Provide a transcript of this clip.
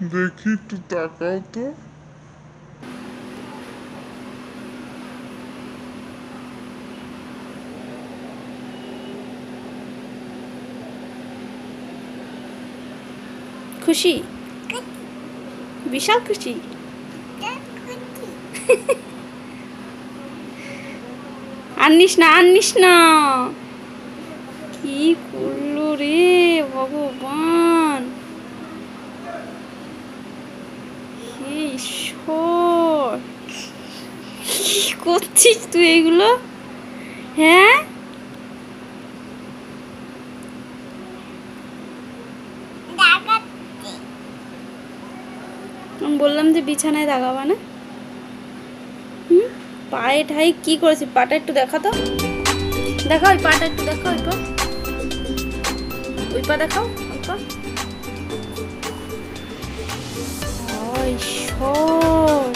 দেখি একটু তাকাও তো। খুশি? বিশাল খুশি? আনিস না আনিস না। কি করল রে ভগবান? করছিস তুই এগুলো? হ্যাঁ? বললাম যে বিছানায় দাগাবা না। হুম? পায়ে ঠাই কি করেছি পাটা একটু দেখা তো। দেখাও ওই পাটা একটু দেখাও ওই পা। ওই পা দেখাও, ওই পা। ঈশ্বর